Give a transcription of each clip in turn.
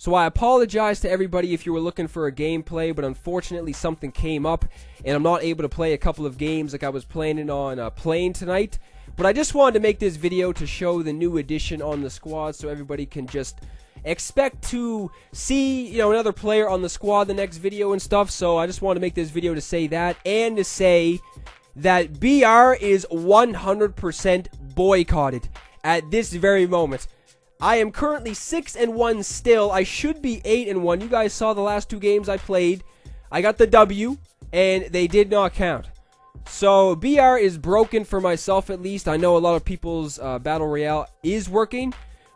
So I apologize to everybody if you were looking for a gameplay, but unfortunately something came up, and I'm not able to play a couple of games like I was planning on uh, playing tonight. But I just wanted to make this video to show the new addition on the squad so everybody can just expect to see, you know, another player on the squad the next video and stuff. So I just want to make this video to say that and to say that BR is 100% boycotted at this very moment. I am currently 6 and 1 still. I should be 8 and 1. You guys saw the last two games I played. I got the W and they did not count. So BR is broken for myself at least. I know a lot of people's uh, battle royale is working,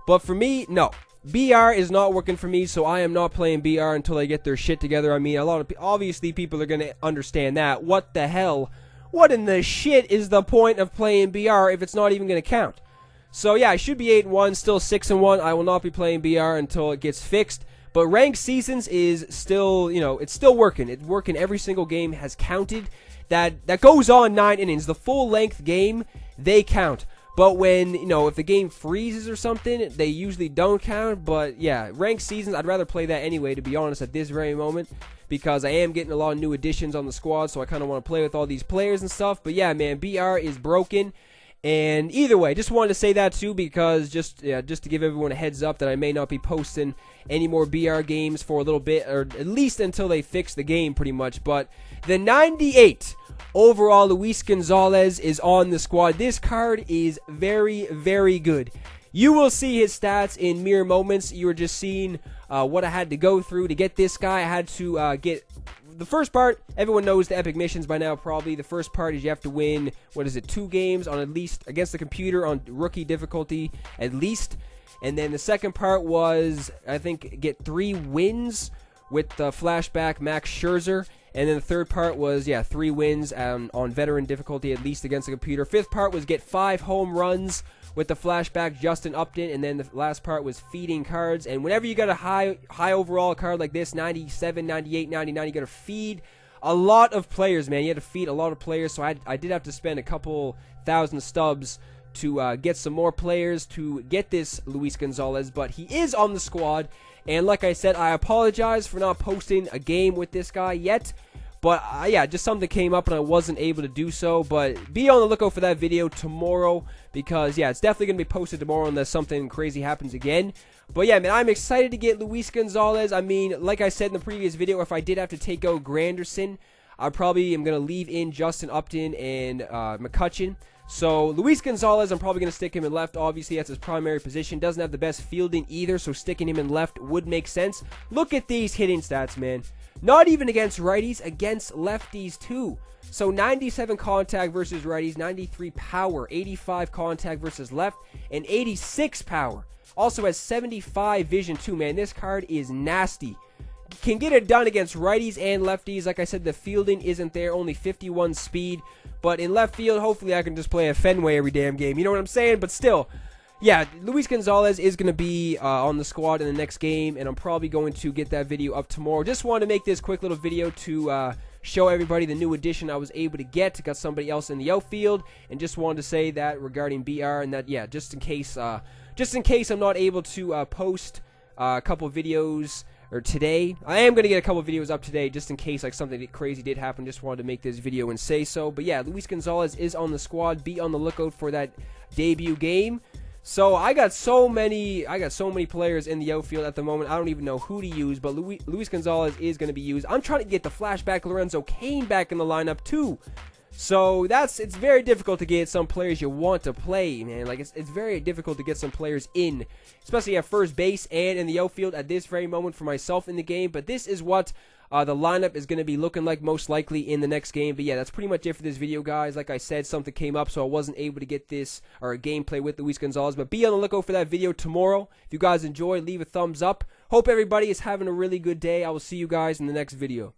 but for me, no. BR is not working for me, so I am not playing BR until they get their shit together. I mean, a lot of obviously people are gonna understand that. What the hell? What in the shit is the point of playing BR if it's not even gonna count? So yeah, I should be 8 and 1, still 6 and 1. I will not be playing BR until it gets fixed. But ranked seasons is still, you know, it's still working. It's working every single game has counted. That that goes on 9 innings. The full length game, they count. But when, you know, if the game freezes or something, they usually don't count. But yeah, ranked seasons, I'd rather play that anyway, to be honest, at this very moment. Because I am getting a lot of new additions on the squad, so I kind of want to play with all these players and stuff. But yeah, man, BR is broken. And either way, just wanted to say that too because just yeah, just to give everyone a heads up that I may not be posting any more BR games for a little bit, or at least until they fix the game pretty much. But the 98 overall Luis Gonzalez is on the squad. This card is very, very good. You will see his stats in mere moments. You are just seeing uh, what I had to go through to get this guy. I had to uh, get the first part, everyone knows the epic missions by now. Probably the first part is you have to win. What is it? Two games on at least against the computer on rookie difficulty at least. And then the second part was I think get three wins with the flashback Max Scherzer. And then the third part was, yeah, three wins um, on veteran difficulty, at least against the computer. Fifth part was get five home runs with the flashback Justin Upton. And then the last part was feeding cards. And whenever you got a high, high overall card like this, 97, 98, 99, you got to feed a lot of players, man. You had to feed a lot of players. So I, I did have to spend a couple thousand stubs to uh, get some more players to get this Luis Gonzalez. But he is on the squad. And like I said, I apologize for not posting a game with this guy yet. But uh, yeah, just something came up and I wasn't able to do so. But be on the lookout for that video tomorrow because yeah, it's definitely gonna be posted tomorrow unless something crazy happens again. But yeah, man, I'm excited to get Luis Gonzalez. I mean, like I said in the previous video, if I did have to take out Granderson, I probably am gonna leave in Justin Upton and uh, McCutchen. So Luis Gonzalez, I'm probably going to stick him in left. Obviously, that's his primary position. Doesn't have the best fielding either, so sticking him in left would make sense. Look at these hitting stats, man. Not even against righties, against lefties too. So 97 contact versus righties, 93 power, 85 contact versus left, and 86 power. Also has 75 vision too, man. This card is nasty. Can get it done against righties and lefties. Like I said, the fielding isn't there, only 51 speed. But in left field, hopefully I can just play a Fenway every damn game. You know what I'm saying? But still, yeah, Luis Gonzalez is going to be uh, on the squad in the next game, and I'm probably going to get that video up tomorrow. Just wanted to make this quick little video to uh, show everybody the new addition I was able to get. Got somebody else in the outfield, and just wanted to say that regarding BR, and that, yeah, just in case, uh, just in case I'm not able to uh, post uh, a couple videos or today. I am going to get a couple videos up today just in case like something crazy did happen. Just wanted to make this video and say so. But yeah, Luis Gonzalez is on the squad. Be on the lookout for that debut game. So I got so many, I got so many players in the outfield at the moment. I don't even know who to use, but Luis, Luis Gonzalez is going to be used. I'm trying to get the flashback Lorenzo Cain back in the lineup too. So that's it's very difficult to get some players you want to play, man. Like it's it's very difficult to get some players in, especially at first base and in the outfield at this very moment for myself in the game. But this is what uh, the lineup is going to be looking like most likely in the next game. But yeah, that's pretty much it for this video, guys. Like I said, something came up, so I wasn't able to get this or a gameplay with Luis Gonzalez. But be on the lookout for that video tomorrow. If you guys enjoy, leave a thumbs up. Hope everybody is having a really good day. I will see you guys in the next video.